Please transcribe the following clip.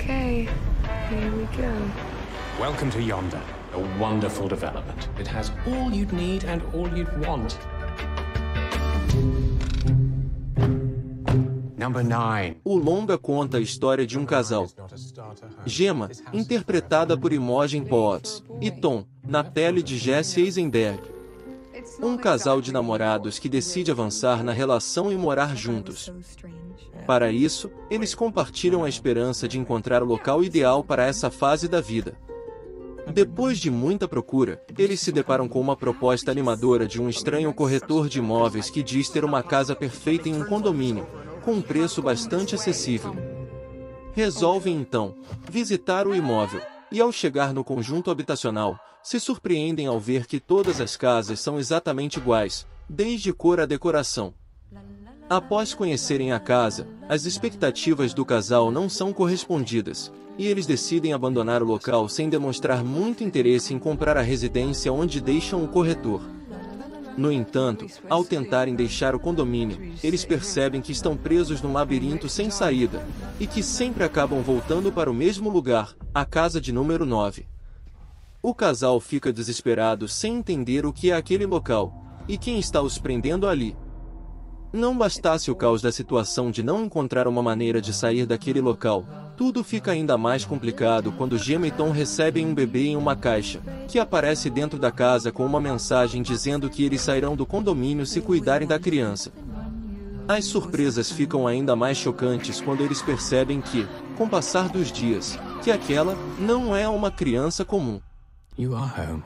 Okay, here we go. Welcome to Yonder, a wonderful development. It has all you'd need and all you'd want. Number nine. O longa conta a história de um casal. Gemma, interpretada por Imogen Potts, e Tom, na pele de Jesse Eisenberg. Um casal de namorados que decide avançar na relação e morar juntos. Para isso, eles compartilham a esperança de encontrar o local ideal para essa fase da vida. Depois de muita procura, eles se deparam com uma proposta animadora de um estranho corretor de imóveis que diz ter uma casa perfeita em um condomínio, com um preço bastante acessível. Resolvem então visitar o imóvel, e ao chegar no conjunto habitacional, se surpreendem ao ver que todas as casas são exatamente iguais, desde cor a decoração. Após conhecerem a casa, as expectativas do casal não são correspondidas, e eles decidem abandonar o local sem demonstrar muito interesse em comprar a residência onde deixam o corretor. No entanto, ao tentarem deixar o condomínio, eles percebem que estão presos num labirinto sem saída, e que sempre acabam voltando para o mesmo lugar, a casa de número 9. O casal fica desesperado sem entender o que é aquele local, e quem está os prendendo ali. Não bastasse o caos da situação de não encontrar uma maneira de sair daquele local, tudo fica ainda mais complicado quando Gemma e Tom recebem um bebê em uma caixa, que aparece dentro da casa com uma mensagem dizendo que eles sairão do condomínio se cuidarem da criança. As surpresas ficam ainda mais chocantes quando eles percebem que, com o passar dos dias, que aquela não é uma criança comum. You are home.